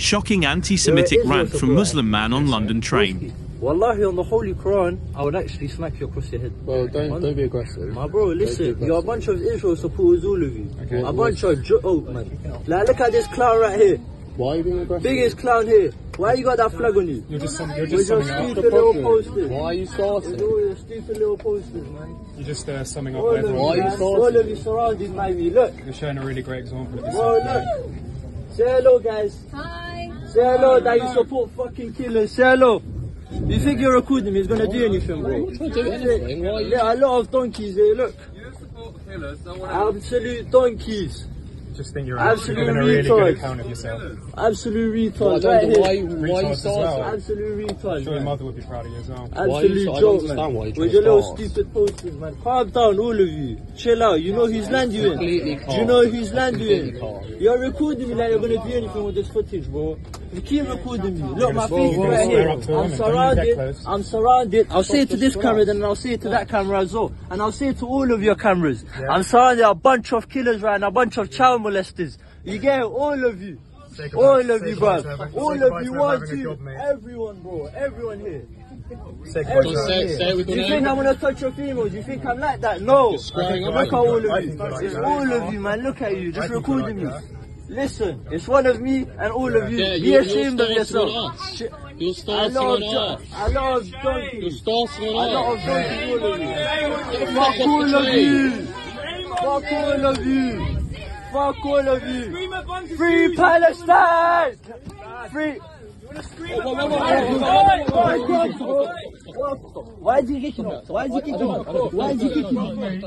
Shocking anti-Semitic rant from Muslim man on London train. Wallahi, on the Holy Quran, I would actually smack you across your head. Well, don't don't be aggressive. My bro, listen, you're a bunch of Israel supporters, all of you. a bunch of jo- oh man. Like, look at this clown right here. Why are you being aggressive? Biggest clown here. Why you got that flag on you? You're just, some, you're With just your summing up. stupid little posters. Why are you With starting? all your stupid little posters, man. You're just uh, summing up All of everyone. you, Why are you starting? All of you surrounded by me. Look. You're showing a really great example of Bro, yourself. look. Say hello, guys. Hi. Say hello that you support fucking killers. Say hello. You think you're recording me? He's gonna do anything, bro. I'm not doing anything. Why are? Yeah, a lot of donkeys here. Look. You support killers, Absolute donkeys. Just think you're, Absolute you're giving a really retards. good account of yourself. Absolute Well, I retards. don't Right know why, here. why are you Retards as starting? well. Absolute retards. I'm sure your mother would be proud of you as well. Why Absolute I don't joke, understand man. why you're With trying your to little start. stupid posters, man. Calm down, all of you. Chill out. You know whose land you Completely in. calm. Do you know whose land you Completely in? calm. You're recording me like you're gonna do anything with this footage, bro. You keep recording me. Look, my Whoa, face is whoa, right square here. up to I'm him and don't you get surrounded. I'm surrounded. I'll say it to this Stop camera, then I'll say it to that camera as well. And I'll say it to all of your cameras. I'm surrounded by a bunch of killers right now, a bunch of child molesters. You get it? All of you. Say All of say you, bro. All of you to want having a to. job, mate. Everyone, bro. Everyone here. Say Everyone goodbye Just say- say it with Do your you think. I'm gonna touch your female? Do you think I'm like that? No. Just squaring up. Look at all of I you. think It's that. all of you, man. Look at you. Just think you're recording me. like Listen, it's one of me and all of you. Yeah, Be you're- ashamed you're of yourself. on us. Sh- You're I starting love, on do- us. I love You're donkeys. starting I on love us. donkeys, all of you. Fuck Fuck all of you. Fuck all of you. Fuck all of you. Free Palestine. Free. Why is he kicking me? Why is he kicking me? Why is he kicking me?